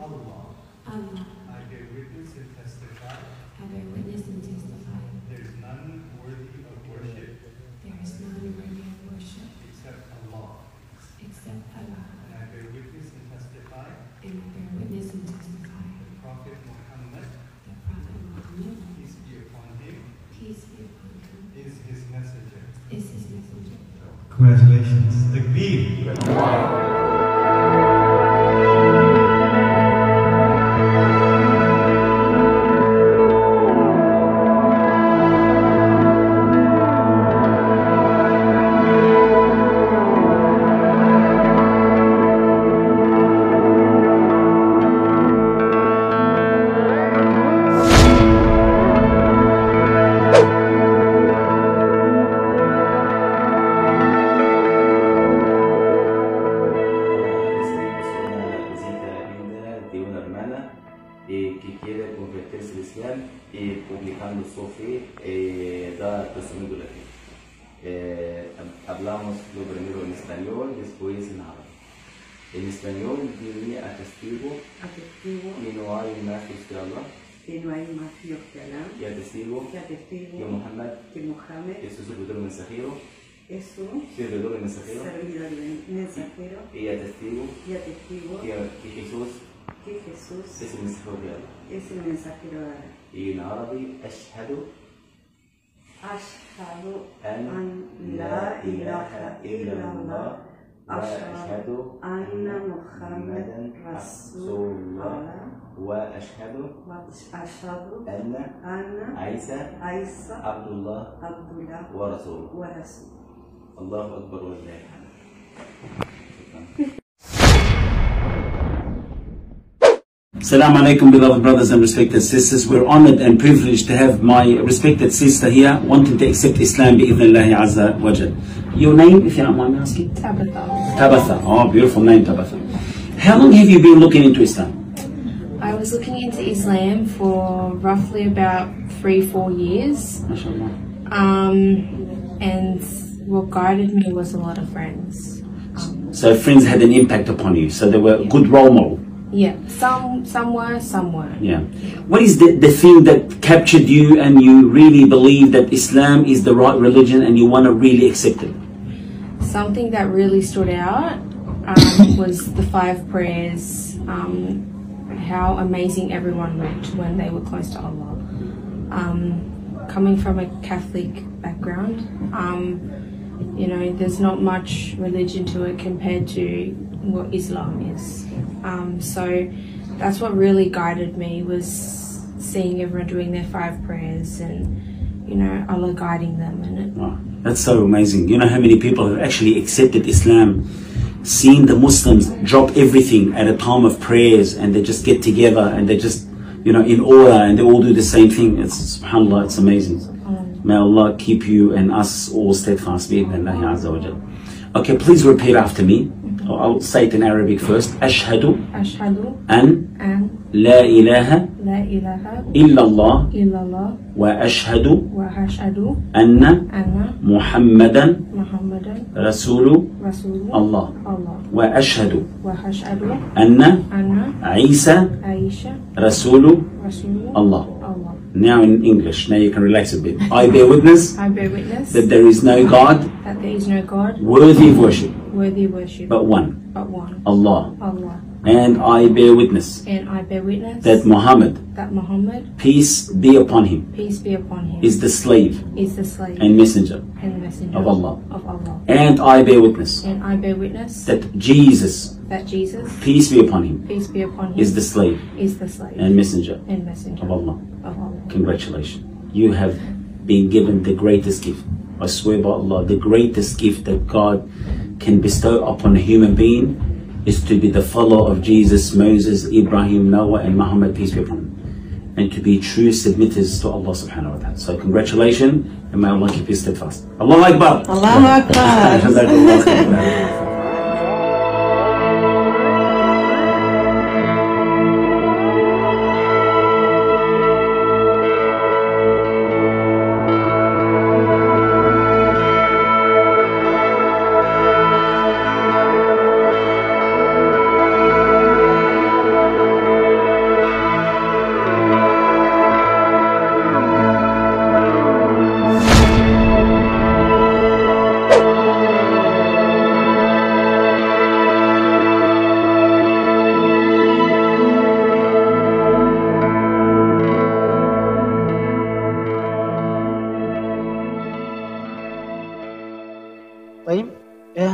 Allah. Allah. I bear witness and testify. I bear witness and testify. There is none worthy of worship. There is none worthy of worship. Except Allah. Except Allah. And I bear witness and testify. And I bear witness and testify. The Prophet Muhammad. The Prophet Muhammad. Peace be upon him. Peace be upon him. Is his messenger. Is his messenger. Congratulations. Takbir. no hay más que Allah, que no hay más Dios que Alá, y atestigo, que, atestigo que, Muhammad, que Mohammed, que es su servidor mensajero, es su servidor mensajero, servidor mensajero, y atestigo, y atestigo que, que Jesús, que Jesús es el mensajero de Alá, es el mensajero de Alá. Y en árabe, ashhadu, ashhadu an, an la ilaha illallah, أشهد أن محمدا رسول الله. وأشهد أشهد أن أن عيسى عيسى عبد الله عبد الله ورسوله. ورسوله. الله أكبر ولله الحمد Assalamu alaikum, beloved brothers and respected sisters. We're honored and privileged to have my respected sister here wanting to accept Islam bi'idhnillahi azza wa jal. Your name, if you don't mind me asking? Tabitha. Tabatha. Oh, beautiful name, Tabatha. How long have you been looking into Islam? I was looking into Islam for roughly about three, four years. MashaAllah. Um, and what guided me was a lot of friends. So friends had an impact upon you. So they were a good role model. Yeah, some some were. Yeah. What is the, the thing that captured you and you really believe that Islam is the right religion and you want to really accept it? Something that really stood out um, was the five prayers. Um, how amazing everyone looked when they were close to Allah. Um, coming from a Catholic background, um, you know, there's not much religion to it compared to what Islam is. So that's what really guided me was seeing everyone doing their five prayers and, you know, Allah guiding them and it Wow, that's so amazing. You know how many people have actually accepted Islam, seen the Muslims drop everything at a time of prayers and they just get together and they just, you know, in order and they all do the same thing. It's subhanAllah, it's amazing. May Allah keep you and us all steadfast. Bi'idhnillahi azza wa. Okay, please repeat after me. I will say it in Arabic first. أشهد أشهد أن أن لا إله لا إله إلا الله إلا الله وأشهد وأشهد أن أن محمدا محمدا رسول رسول الله الله وأشهد وأشهد أن أن عيسى عيسى رسول رسول الله. Now in English, now you can relax a bit. I bear witness I bear witness that there is no God that there is no God worthy of worship worthy of worship but one, but one, Allah. Allah. And I bear witness And I bear witness that Muhammad, that Muhammad, peace be upon him, peace be upon him, is the slave is the slave and messenger. and messenger of Allah. Of Allah. And I bear witness And I bear witness that Jesus, that Jesus, peace be upon him, peace be upon him, is the slave is the slave and messenger and messenger of Allah. of Allah. Congratulations. You have been given the greatest gift. I swear by Allah, the greatest gift that God can bestow upon a human being is to be the follower of Jesus, Moses, Ibrahim, Noah, and Muhammad, peace be upon them. And to be true submitters to Allah subhanahu wa ta'ala. So congratulations and may Allah keep you steadfast. Allahu Akbar. Allahu Akbar.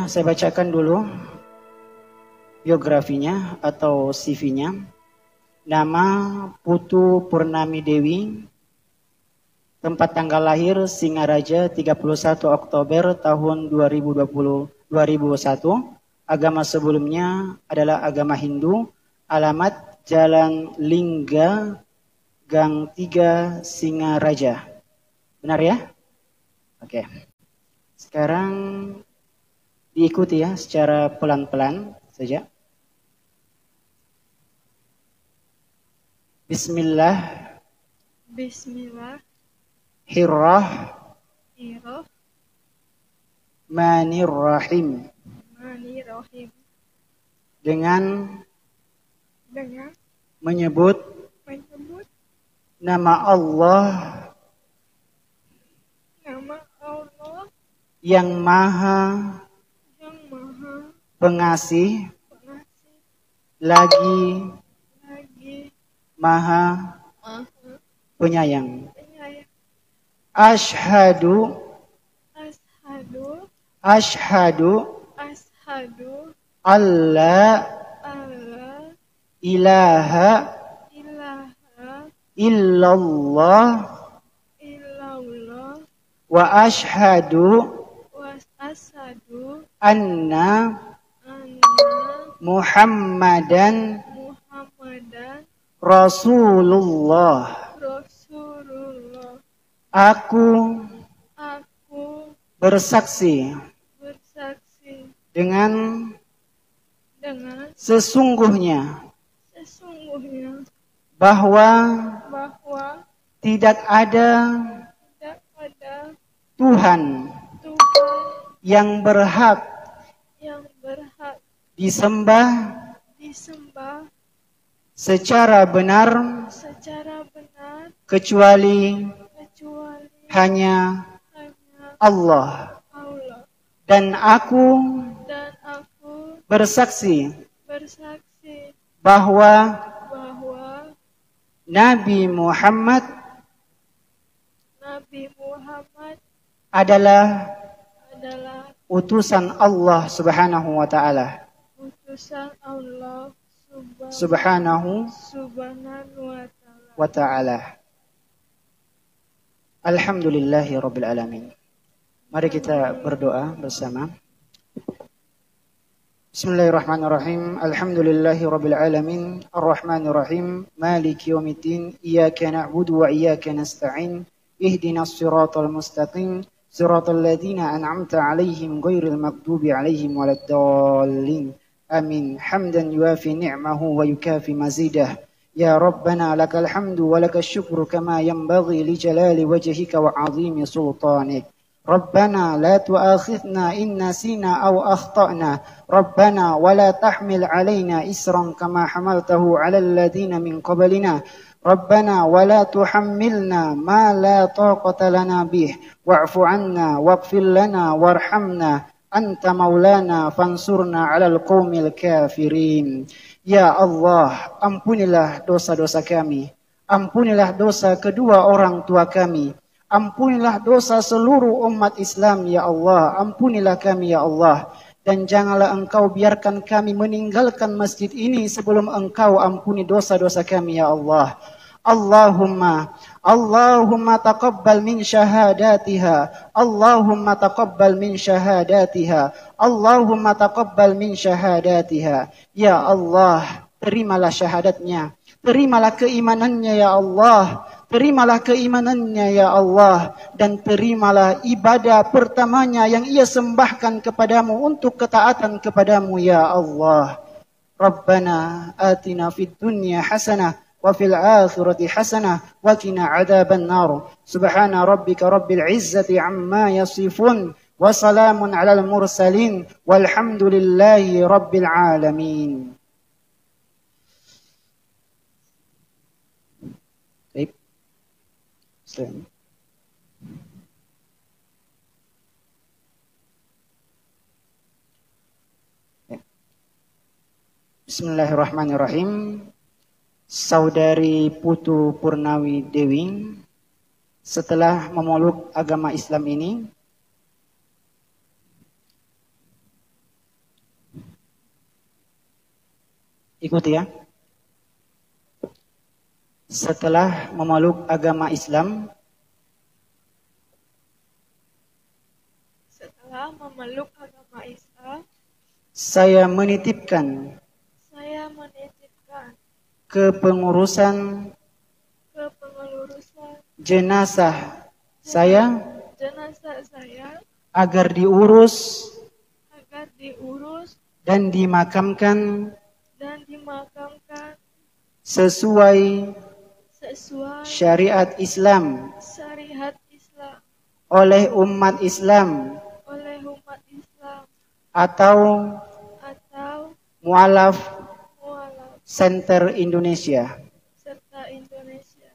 Ya, saya bacakan dulu biografinya atau CV-nya. Nama Putu Purnami Dewi, tempat tanggal lahir Singaraja 31 Oktober tahun 2020 2001. Agama sebelumnya adalah agama Hindu. Alamat Jalan Lingga Gang 3 Singaraja. Benar ya? Oke. Sekarang diikuti ya secara pelan-pelan saja. Bismillah. Bismillah, Hirrah Iroh, Manirrahim. Mani Rohim, dengan dengan menyebut menyebut nama Allah nama Allah yang Maha Pengasih lagi lagi Maha Maha Penyayang. Penyayang. Ashhadu Ashadu, ashhadu ashadu, alla Allah, ilaha ilaha, illallah illallah, wa ashhadu was asadu, anna anna, Muhammadan Muhammadan, Rasulullah. Rasulullah. Aku Aku bersaksi bersaksi dengan dengan sesungguhnya sesungguhnya bahwa bahwa tidak ada tidak ada Tuhan Tuhan yang berhak yang berhak disembah disembah secara benar secara benar kecuali kecuali hanya hanya Allah. Allah Dan aku dan aku bersaksi bersaksi bahwa bahwa Nabi Muhammad Nabi Muhammad adalah adalah utusan Allah Subhanahu wa taala. Allah subhanahu, Subhanahu wa ta'ala. Alhamdulillahi rabbil alamin. Mari kita berdoa bersama. Bismillahirrahmanirrahim. Alhamdulillahi rabbil alamin. Arrahmanir rahim. Maliki yaumiddin. Iyyaka na'budu wa iyyaka nasta'in. Ihdinas siratal mustaqim. Siratal ladzina an'amta 'alaihim ghairil maghdubi 'alaihim waladdallin. Hamdan yuafi ni'mahu wa yukafi mazidah. يا ربنا لك الحمد ولك الشكر كما ينبغي لجلال وجهك وعظيم سلطانك. ربنا لا تؤاخذنا إن نسينا أو أخطأنا. ربنا ولا تحمل علينا إسرا كما حملته على الذين من قبلنا. ربنا ولا تحملنا ما لا طاقة لنا به. واعف عنا واغفر لنا وارحمنا. Anta maulana fansurna ala al-qawmil kafirin. Ya Allah, ampunilah dosa-dosa kami. Ampunilah dosa kedua orang tua kami. Ampunilah dosa seluruh umat Islam, Ya Allah. Ampunilah kami, Ya Allah. Dan janganlah engkau biarkan kami meninggalkan masjid ini sebelum engkau ampuni dosa-dosa kami, Ya Allah. Allahumma Allahumma taqabbal min syahadatiha Allahumma taqabbal min syahadatiha Allahumma taqabbal min syahadatiha Ya Allah terimalah syahadatnya. Terimalah keimanannya ya Allah. Terimalah keimanannya ya Allah. Dan terimalah ibadah pertamanya yang ia sembahkan kepadamu untuk ketaatan kepadamu ya Allah. Rabbana atina fid dunya hasanah وفي الآخرة حسنة وقنا عذاب النار سبحان ربك رب العزة عما يصفون وسلام على المرسلين والحمد لله رب العالمين طيب. Bismillahirrahmanirrahim. saudari Putu Purnawi Dewi setelah memeluk agama Islam ini ikuti ya. Setelah memeluk agama Islam setelah memeluk agama Islam saya menitipkan kepengurusan kepengurusan. jenazah saya jenazah saya agar diurus agar diurus dan dimakamkan dan dimakamkan sesuai sesuai syariat Islam. syariat Islam. Oleh umat Islam. Oleh umat Islam. Atau atau mualaf Center Indonesia. Serta Indonesia.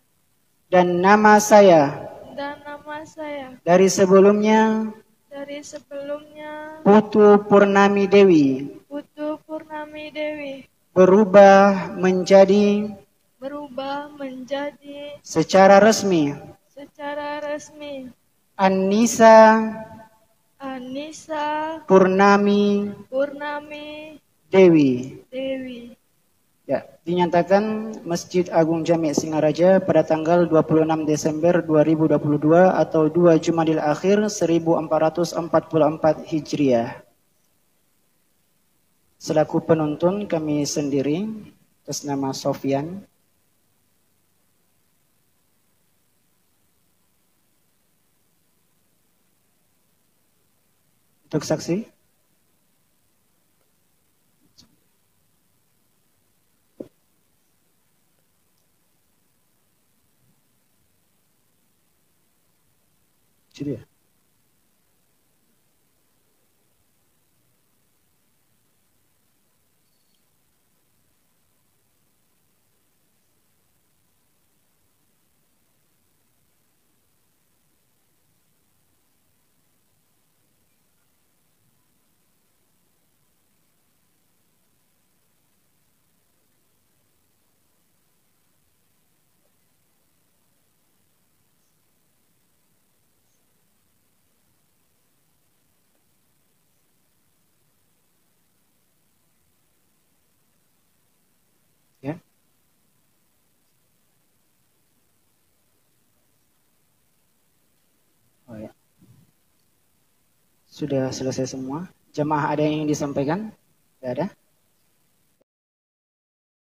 Dan nama saya. Dan nama saya. Dari sebelumnya dari sebelumnya. Putu Purnami Dewi. Putu Purnami Dewi. Berubah menjadi berubah menjadi secara resmi. secara resmi. Anissa Anissa Purnami Purnami Dewi. Dewi Ya, dinyatakan Masjid Agung Jami' Singaraja pada tanggal 26 Desember 2022 atau 2 Jumadil Akhir 1444 Hijriah. Selaku penuntun kami sendiri atas nama Sofyan Untuk saksi? Yeah. Sudah selesai semua. Jemaah ada yang ingin disampaikan? Tidak ada?